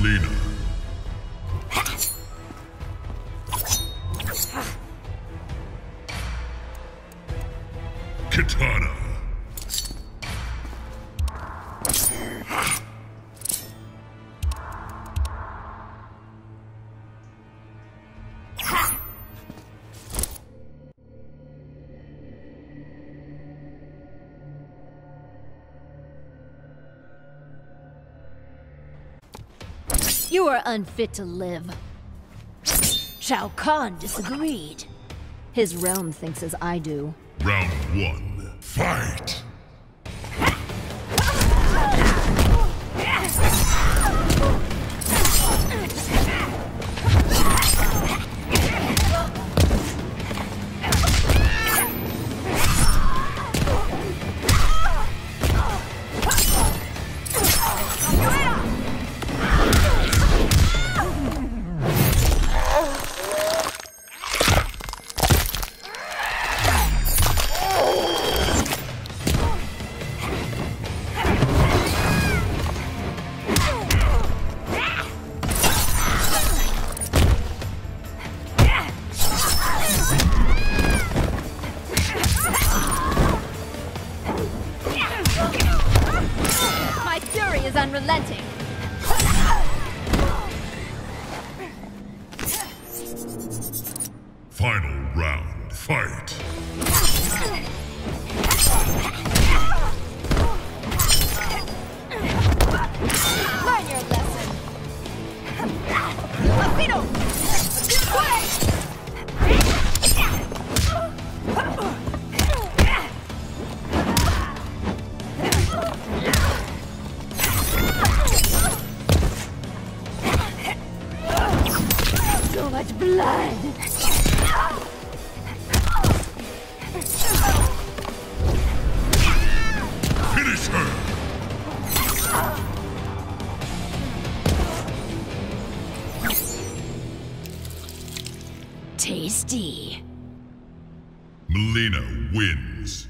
Mileena. Kitana. You are unfit to live. Shao Kahn disagreed. His realm thinks as I do. Round one. Fight! My fury is unrelenting. Final round. Fight! Much blood! Finish her! Tasty. Mileena wins.